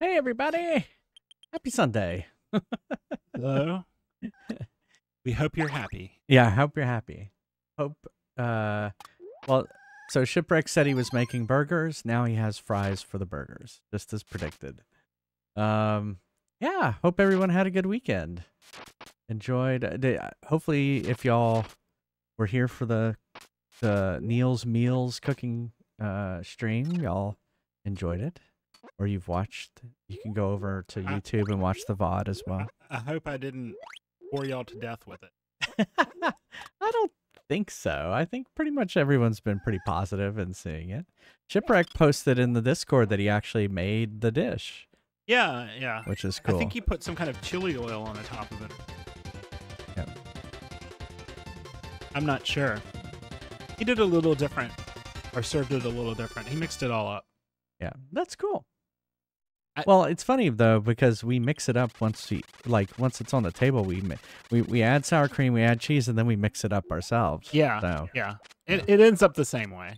Hey, everybody. Happy Sunday. Hello. we hope you're happy. Yeah, I hope you're happy. Hope, uh, well, so Shipwreck said he was making burgers. Now he has fries for the burgers, just as predicted. Um, yeah, hope everyone had a good weekend. Enjoyed. uh, Hopefully, if y'all were here for the the Neil's Meals cooking uh stream, y'all enjoyed it, or you've watched. You can go over to YouTube and watch the VOD as well. I hope I didn't bore y'all to death with it. I don't think so. I think pretty much everyone's been pretty positive in seeing it. Shipwreck posted in the Discord that he actually made the dish, Yeah, yeah. which is cool. I think he put some kind of chili oil on the top of it. Yep. I'm not sure. He did a little different, or served it a little different. He mixed it all up. Yeah, that's cool. I- well, it's funny though because we mix it up once we like once it's on the table. We we we add sour cream, we add cheese, and then we mix it up ourselves. Yeah, So yeah. It, it ends up the same way.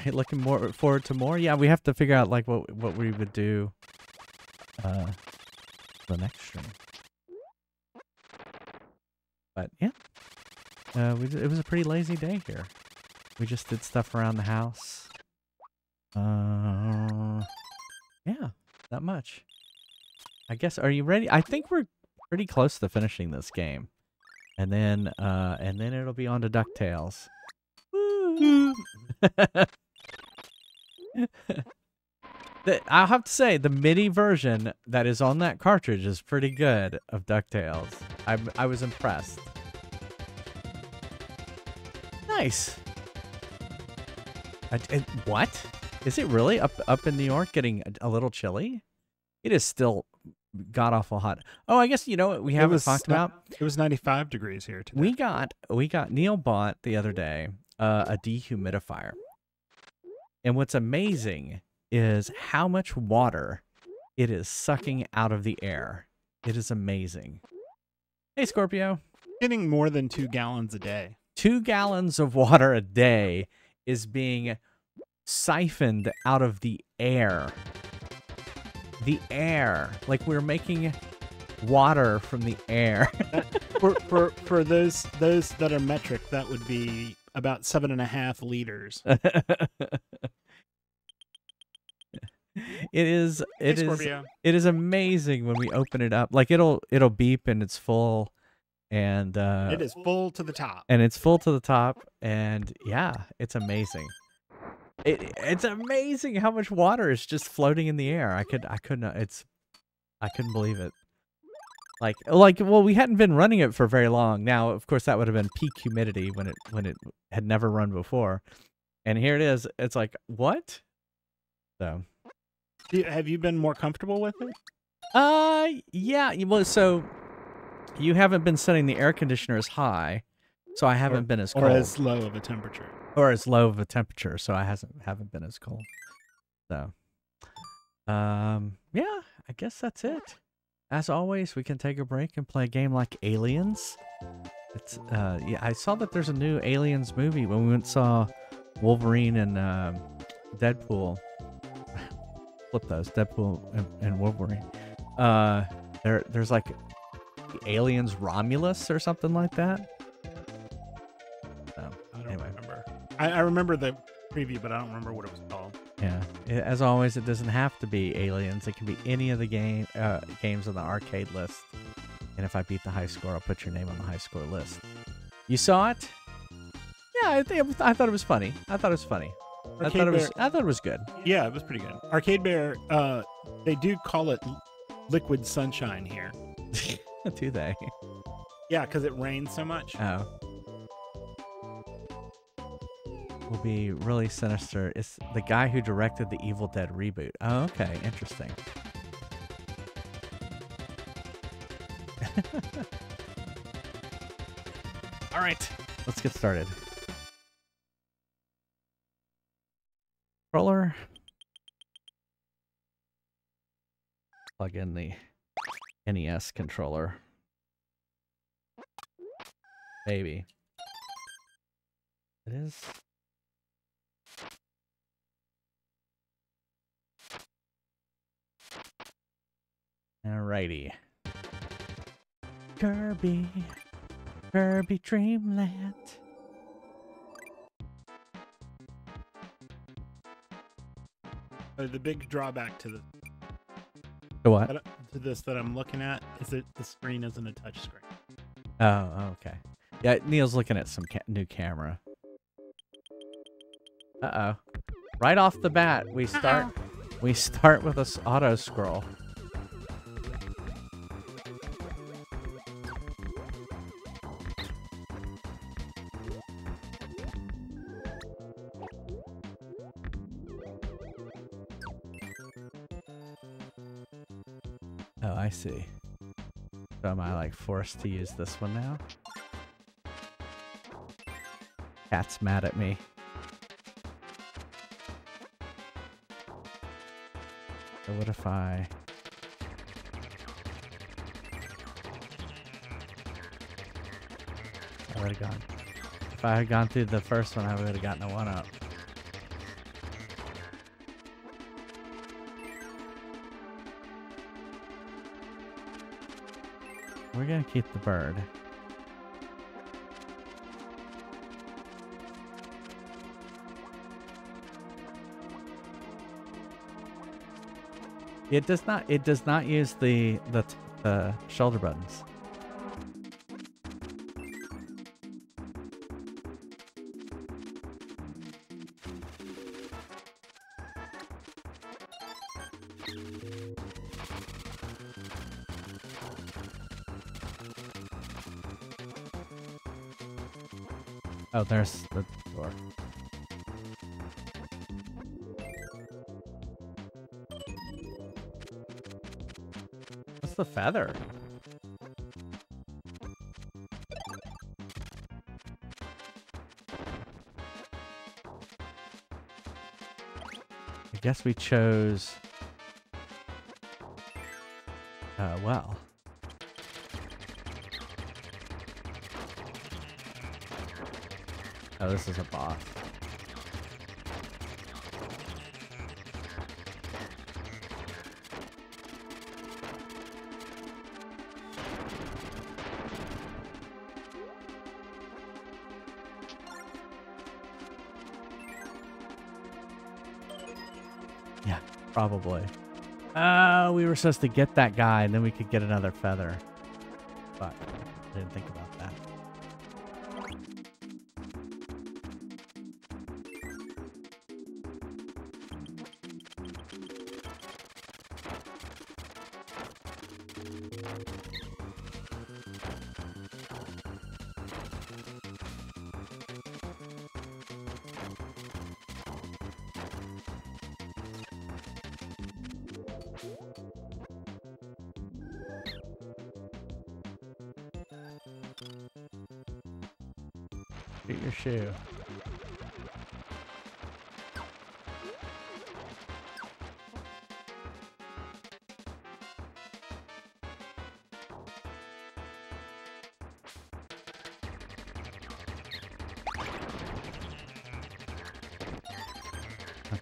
looking more forward to more. Yeah, we have to figure out like what what we would do. Uh, the next stream. But yeah, uh, we, it was a pretty lazy day here. We just did stuff around the house. Uh, yeah, not much. I guess. Are you ready? I think we're pretty close to finishing this game, and then uh, and then it'll be on to Ducktales. The- I'll have to say the MIDI version that is on that cartridge is pretty good of Ducktales. I I was impressed. Nice. I, what? Is it really up up in New York getting a, a little chilly? It is still god awful hot. Oh, I guess you know what we haven't was talked about. It was 95 degrees here today. We got we got Neil bought the other day uh, a dehumidifier, and what's amazing is how much water it is sucking out of the air. It is amazing. Hey Scorpio, getting more than two gallons a day. two gallons of water a day is being siphoned out of the air. The air, like we're making water from the air. for, for for those those that are metric, that would be about seven and a half liters. it is it Hey, is it is amazing when we open it up. Like it'll it'll beep and it's full and uh it is full to the top. and it's full to the top and yeah, it's amazing. It it's amazing how much water is just floating in the air. I could I couldn't it's I couldn't believe it. Like like well we hadn't been running it for very long. Now of course that would have been peak humidity when it when it had never run before. And here it is. It's like what? So Have you been more comfortable with it? Uh, yeah. Well, so you haven't been setting the air conditioner as high, so I haven't been as Or as low of a temperature? Or as low of a temperature, so I hasn't haven't been as cold. So, um, yeah. I guess that's it. As always, we can take a break and play a game like Aliens. It's uh, yeah. I saw that there's a new Aliens movie when we went saw Wolverine and um, Deadpool. Flip those, Deadpool and, and Wolverine. Uh, there, there's like Aliens Romulus or something like that. I, I remember the preview, but I don't remember what it was called. yeah. As always, it doesn't have to be Aliens. It can be any of the game uh, games on the arcade list. And if I beat the high score, I'll put your name on the high score list. You saw it? Yeah, I think it was, I thought it was funny. I thought it was funny. I Arcade thought it was. Bear- I thought it was good. Yeah, it was pretty good. Arcade Bear, uh, they do call it liquid sunshine here. Do they? Yeah, because it rains so much. Oh. Will be really sinister. It's the guy who directed the Evil Dead reboot. Oh, okay. Interesting. All right. Let's get started. Controller. Plug in the NES controller. Maybe. It is. Alrighty. Kirby. Kirby Dream Land. Uh, the big drawback to the The what? to this that I'm looking at is that the screen isn't a touch screen. Oh, okay. Yeah, Neil's looking at some ca- new camera. Uh oh. Right off the bat, we start. We start with this auto scroll. see. So am I like forced to use this one now? Cat's mad at me. So what if I... I would have gone. If I had gone through the first one, I would have gotten a 1-up. We're gonna keep the bird. It does not. It does not use the the the shoulder buttons. Oh, there's the door. What's the feather? I guess we chose. Uh, well. Oh, this is a boss. Yeah, probably. Uh, we were supposed to get that guy and then we could get another feather. But I didn't think about that.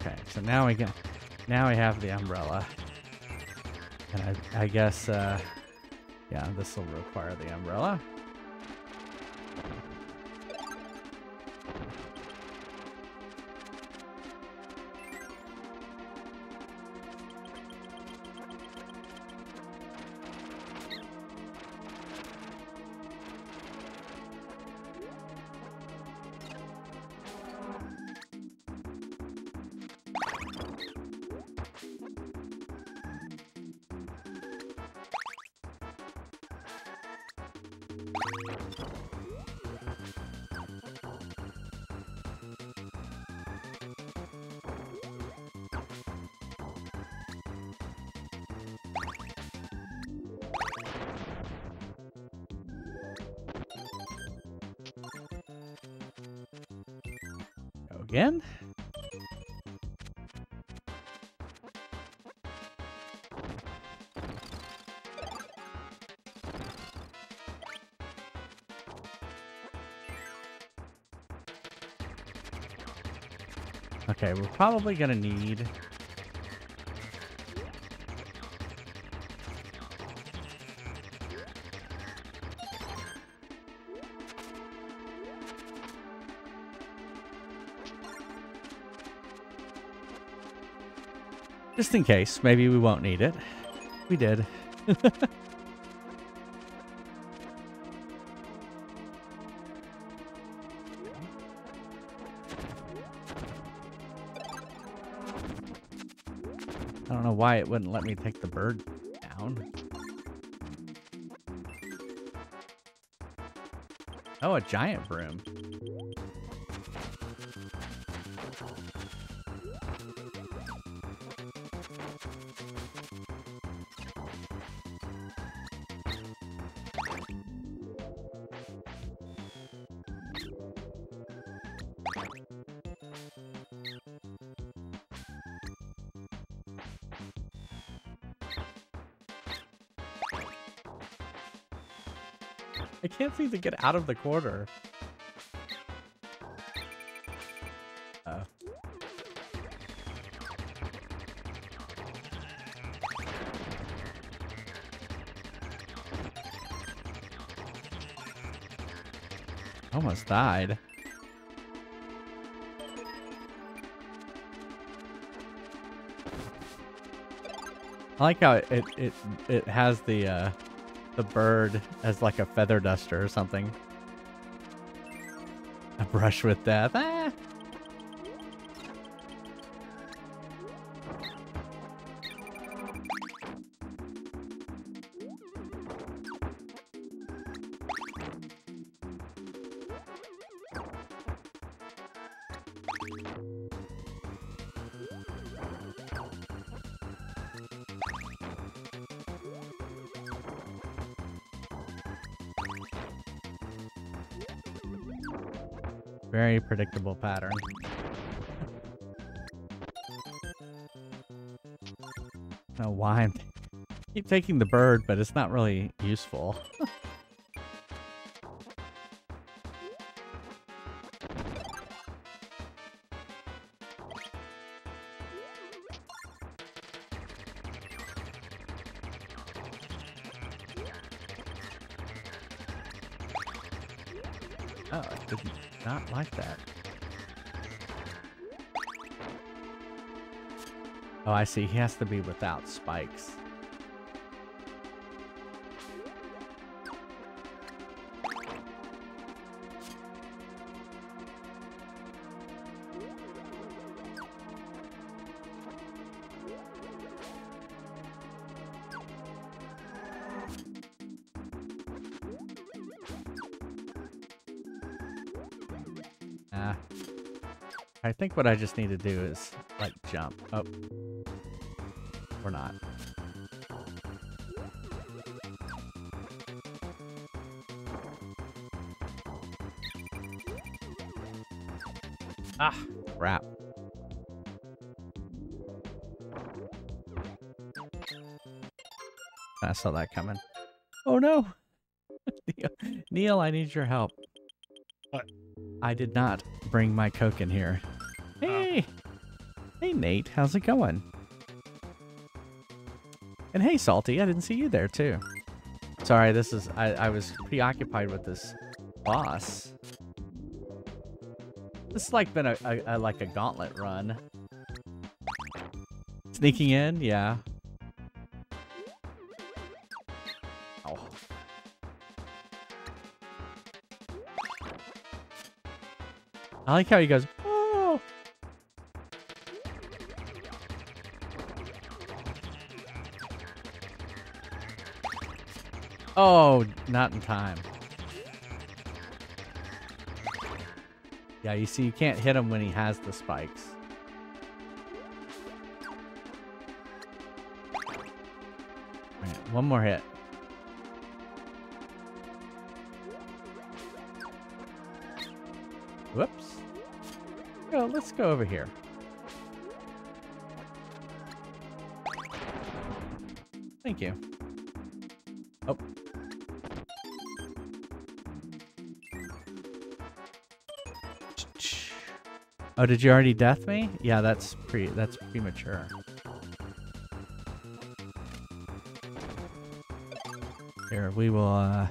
Okay, so now we get, now we have the umbrella, and I, I guess, uh, yeah, this will require the umbrella. Again. Okay, we're probably gonna need Just in case. Maybe we won't need it. We did. I don't know why it wouldn't let me take the bird down. Oh, a giant broom. Can't seem to get out of the corner. Oh. Almost died. I like how it it it, it has the uh the bird as like a feather duster or something. A brush with death. Ah! Very predictable pattern. know why I'm keep taking the bird, but it's not really useful. I see. He has to be without spikes. Ah. I think what I just need to do is, like, jump. Oh. Or not. Ah, crap. I saw that coming. Oh no! Neil, Neil, I need your help. What? I did not bring my Coke in here. Hey! Hey, Nate, how's it going? And hey, Salty, I didn't see you there too. Sorry, this is I, I was preoccupied with this boss. This has like been a, a, a like a gauntlet run. Sneaking in, yeah. Oh. I like how he goes, Oh, not in time. Yeah, you see, you can't hit him when he has the spikes. Alright, one more hit. Whoops. Go, let's go over here. Thank you. Oh, did you already death me? Yeah, that's pre that's premature. Here, we will uh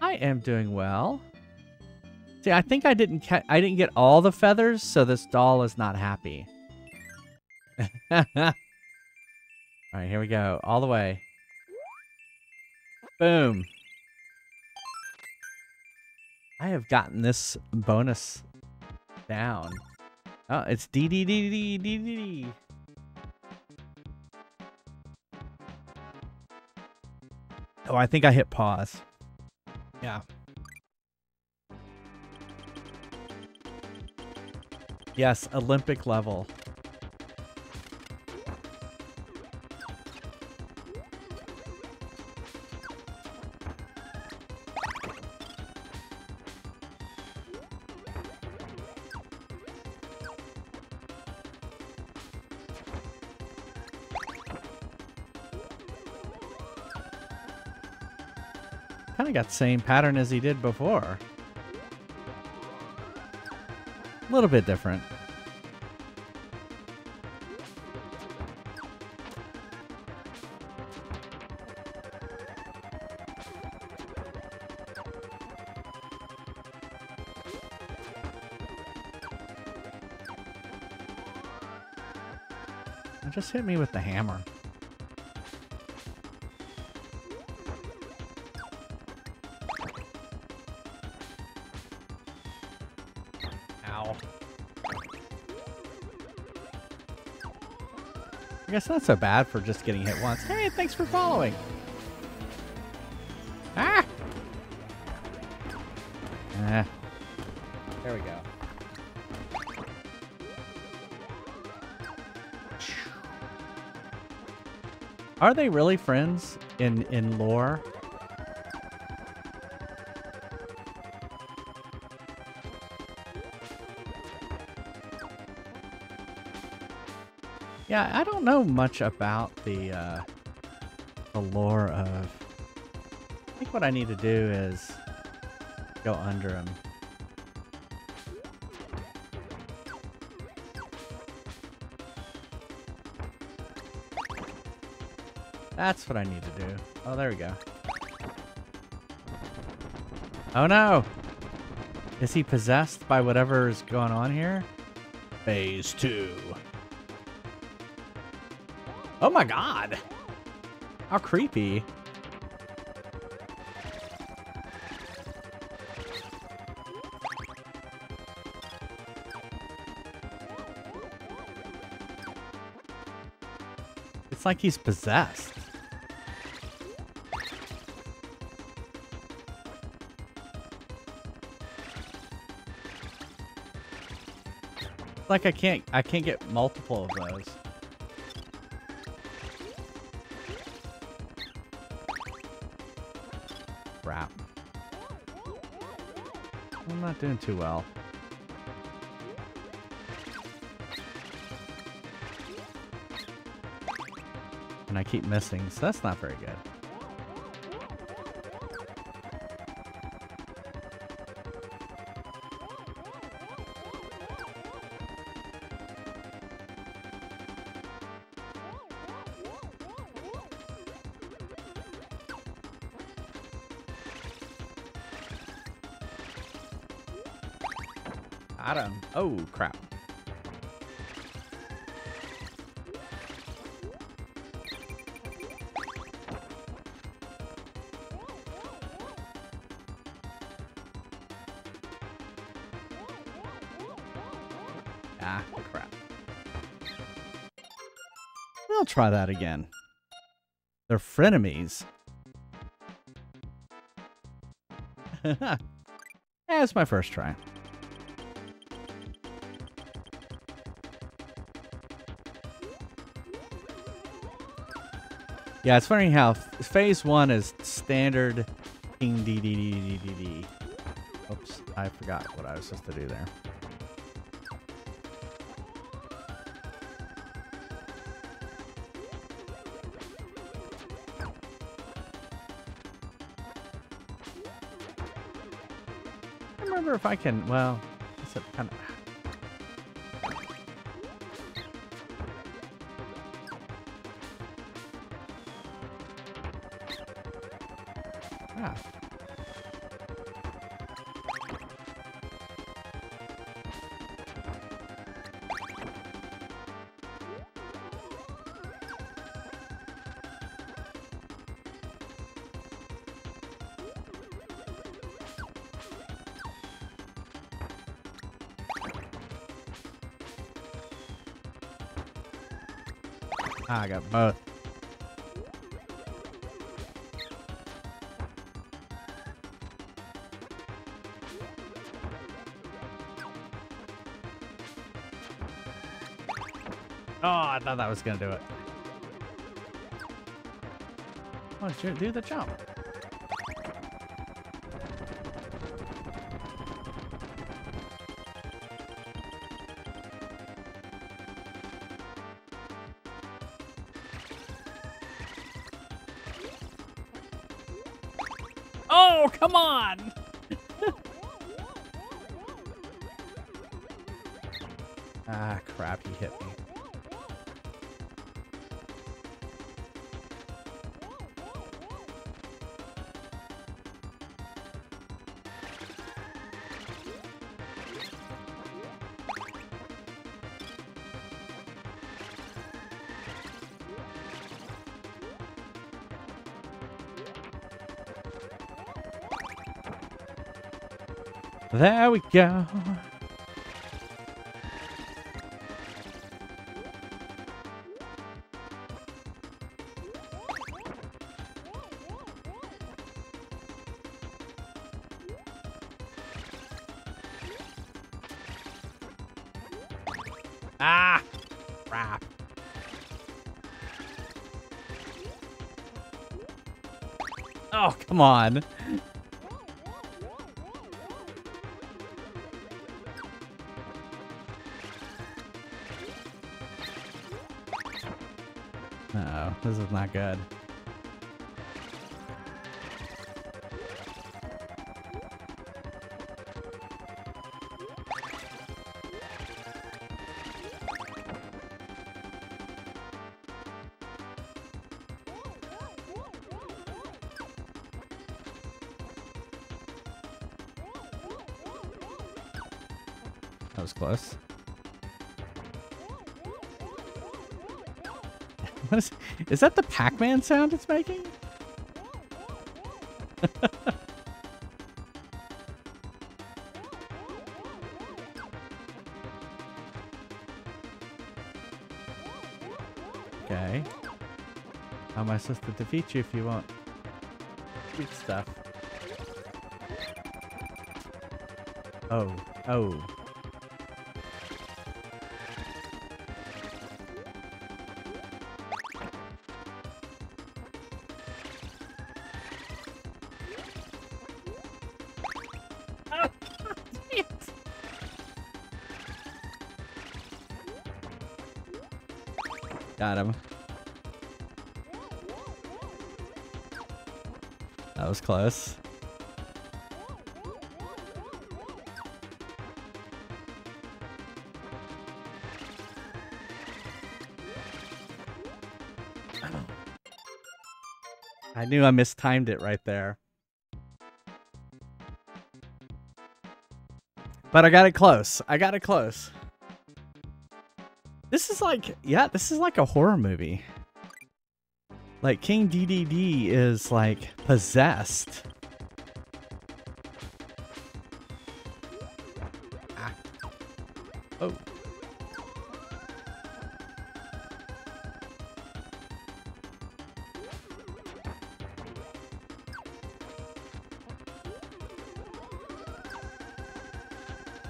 I am doing well. See, I think I didn't ca- I didn't get all the feathers, so this doll is not happy. all right, here we go. All the way. Boom. I have gotten this bonus down. Oh, it's D D D D D D D. Oh, I think I hit pause. Yeah. Yes, Olympic level. Kind of got the same pattern as he did before. A little bit different. Just hit me with the hammer. Guess not so bad for just getting hit once. Hey, thanks for following. Ah! Ah. There we go. Are they really friends in in lore? Yeah, I don't know much about the uh, the lore of. I think what I need to do is go under him. That's what I need to do. Oh, there we go. Oh no! Is he possessed by whatever is going on here? Phase two. Oh my god! How creepy. It's like he's possessed. Like I can't I can't get multiple of those. Not doing too well. And I keep missing, so that's not very good. Ah, crap. I'll try that again. They're frenemies. yeah, it's my first try. Yeah, it's funny how phase one is standard ding dee dee dee dee dee. Oops, I forgot what I was supposed to do there. If I can. Well, a kind of. Ah, I got both. Oh, I thought that was gonna do it. Oh, do the jump. There we go. Ah! Crap. Oh, come on. Good. That was close. What is, is that the Pac-Man sound it's making? okay. How am I supposed to defeat you if you want sweet stuff? Oh, oh. Close. I knew I mistimed it right there. But I got it close. I got it close. This is like, yeah, this is like a horror movie. Like King Dedede is like possessed. Ah. Oh.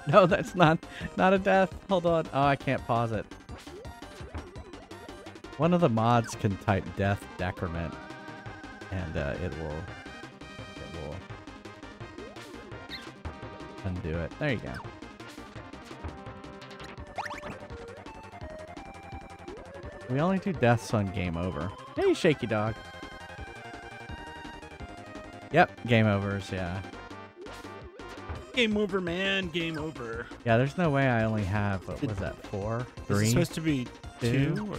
No, that's not not a death. Hold on. Oh, I can't pause it. One of the mods can type death decrement, and uh, it will it will undo it. There you go. We only do deaths on game over. Hey, shaky dog. Yep, game overs. Yeah. Game over, man. Game over. Yeah, there's no way I only have, what was that, four? Is it Three? supposed to be Two? two? Or...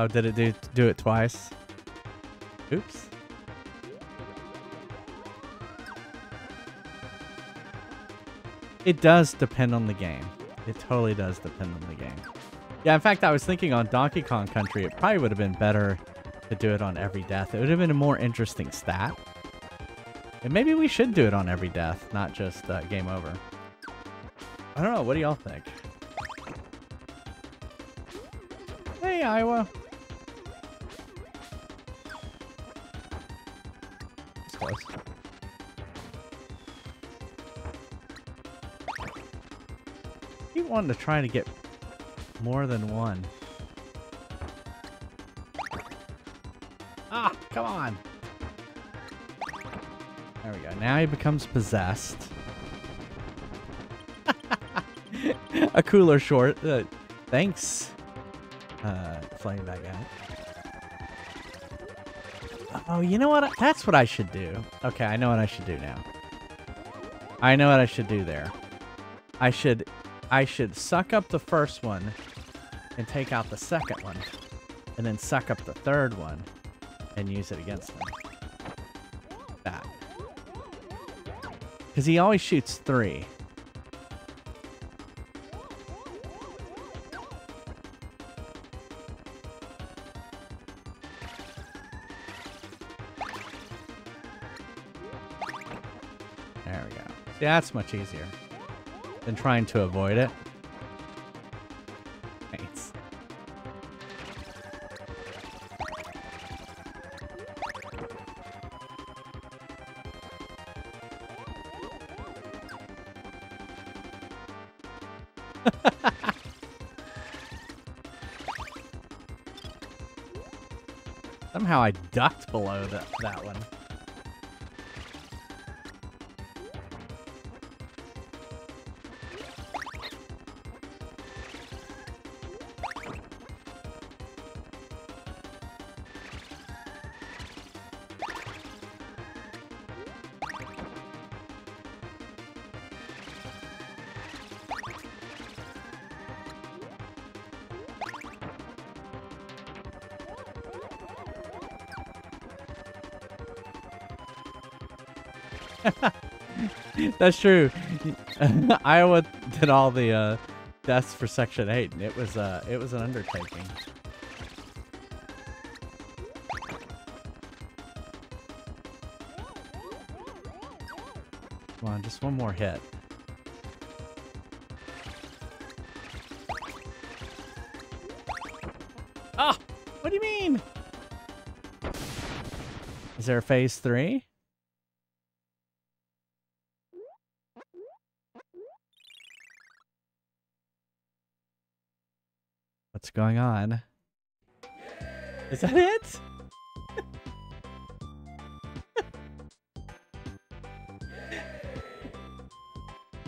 Oh, did it do, do it twice? Oops. It does depend on the game. It totally does depend on the game. Yeah, in fact, I was thinking on Donkey Kong Country, it probably would have been better to do it on every death. It would have been a more interesting stat. And maybe we should do it on every death, not just uh, game over. I don't know. What do y'all think? Hey, Iowa. He wanted to try to get more than one. Ah, come on. There we go. Now he becomes possessed. A cooler short. Uh, thanks, uh, Flame Baguette. Oh, you know what? That's what I should do. Okay, I know what I should do now. I know what I should do there. I should, I should suck up the first one and take out the second one, and then suck up the third one and use it against him. That. Because he always shoots three. That's much easier than trying to avoid it. Somehow I ducked below that, that one. That's true. Iowa did all the uh, deaths for Section Eight, and it was uh, it was an undertaking. Come on, just one more hit. Ah, what do you mean? Is there phase three? What's going on? Is that it?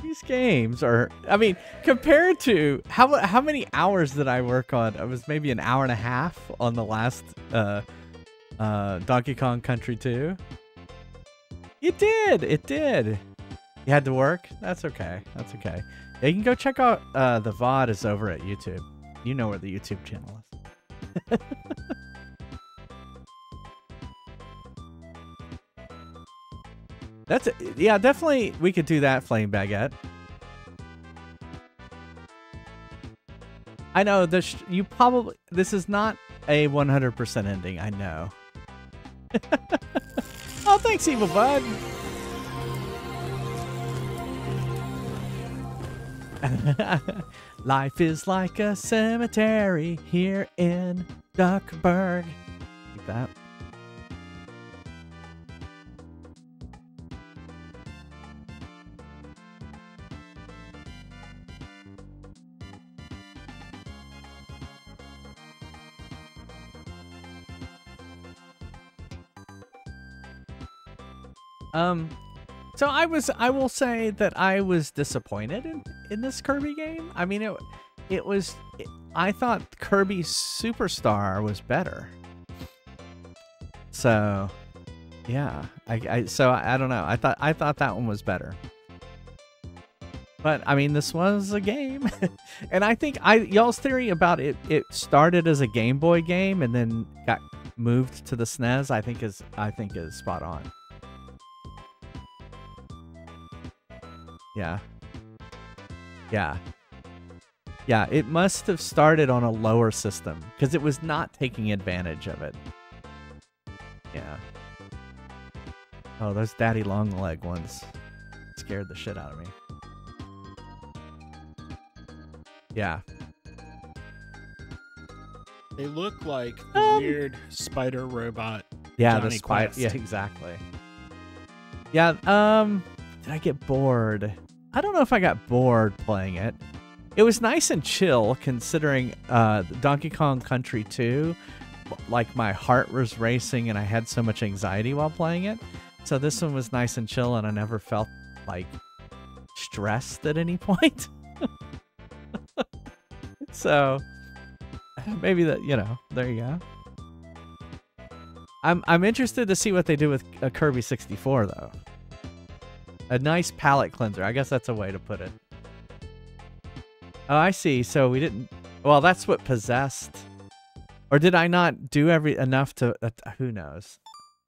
These games are I mean, compared to how how many hours did I work on? It was maybe an hour and a half on the last uh uh Donkey Kong Country 2. It did. It did. You had to work? That's okay. That's okay. You can go check out uh the VOD is over at YouTube. You know where the YouTube channel is. That's yeah, definitely we could do that, Flame Baguette. I know this. You probably this is not a 100% ending. I know. oh, thanks, Evil Bud. Life is like a cemetery here in Duckburg. Like that. Um, so I was, I will say that I was disappointed in, in this Kirby game. I mean, it, it was, it, I thought Kirby Superstar was better. So, yeah, I, I, so I, I don't know. I thought, I thought that one was better. But I mean, this was a game, and I think I y'all's theory about it. It started as a Game Boy game and then got moved to the SNES. I think is I think is spot on. Yeah. Yeah. Yeah, it must have started on a lower system because it was not taking advantage of it. Yeah. Oh, those daddy long leg ones scared the shit out of me. Yeah. They look like the um, weird spider robot. Yeah, Johnny the spider. Yeah, exactly. Yeah, um did I get bored? I don't know if I got bored playing it. It was nice and chill considering uh, Donkey Kong Country 2. Like my heart was racing and I had so much anxiety while playing it. So this one was nice and chill and I never felt like stressed at any point. so maybe that you know there you go. I'm I'm interested to see what they do with a Kirby 64 though. A nice palate cleanser. I guess that's a way to put it. Oh, I see. So we didn't. Well, that's what possessed. Or did I not do every enough to? Uh, who knows?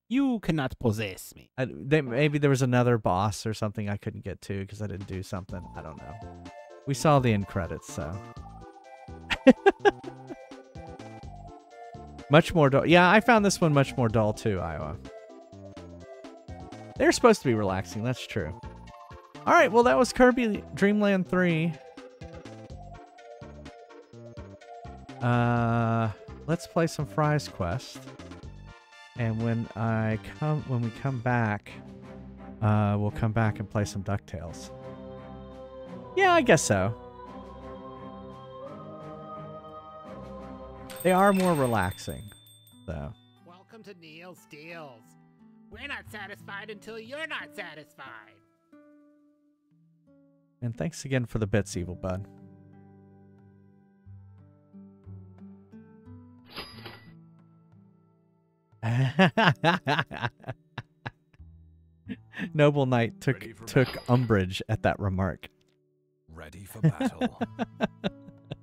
You cannot possess me. I, they, maybe there was another boss or something I couldn't get to because I didn't do something. I don't know. We saw the end credits, so. much more dull. Yeah, I found this one much more dull too, Iowa. They're supposed to be relaxing. That's true. All right, well, that was Kirby Dream Land 3. Uh, let's play some Fries Quest. And when I come, when we come back, uh, we'll come back and play some Ducktales. Yeah, I guess so. They are more relaxing, though. Welcome to Neil's Deals. We're not satisfied until you're not satisfied. And thanks again for the bits, Evil Bud. Noble Knight took took battle. umbrage at that remark. Ready for battle.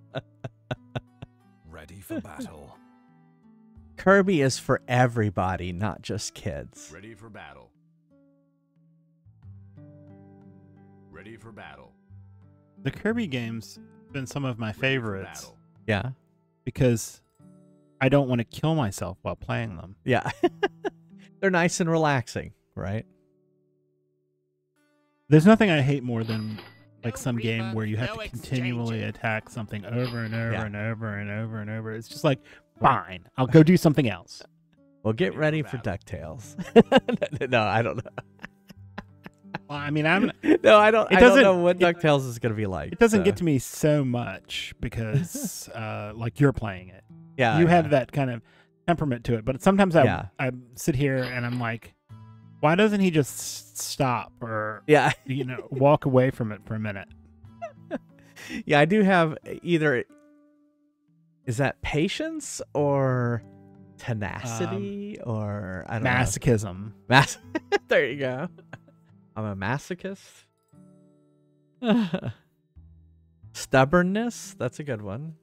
Ready for battle. Kirby is for everybody, not just kids. Ready for battle. Ready for battle. The Kirby games have been some of my Ready favorites. Yeah. because I don't want to kill myself while playing them. Yeah. They're nice and relaxing, right? There's nothing I hate more than like No some game where you have no to continually exchanging. attack something over and over Yeah. and over and over and over. It's just like, fine, I'll go do something else. Well, get Ready for. DuckTales. no, I don't know. Well, I mean, I'm. No, I don't. It I don't know what it- DuckTales is going to be like. It doesn't so- get to me so much because, uh, like, you're playing it. Yeah, you yeah. have that kind of temperament to it. But sometimes I, Yeah. I sit here and I'm like, why doesn't he just stop or Yeah, you know walk away from it for a minute? yeah. I do have either. Is that patience or tenacity um, or I don't Masochism. know. Mas- there you go. I'm a masochist. Stubbornness. That's a good one.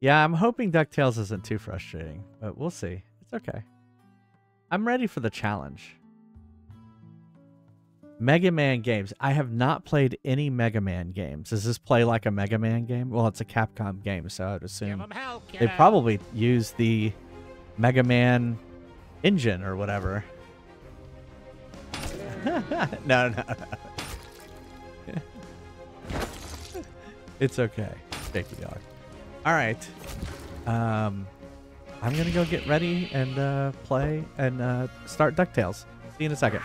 Yeah, I'm hoping DuckTales isn't too frustrating, but we'll see. It's okay. I'm ready for the challenge. Mega Man games. I have not played any Mega Man games. Does this play like a Mega Man game? Well, it's a Capcom game, so I'd assume hell, they probably use the Mega Man engine or whatever. no, no, no. it's okay, Shaky Dog. All right. Um, I'm gonna go get ready and uh, play and uh, start Ducktales. See you in a second.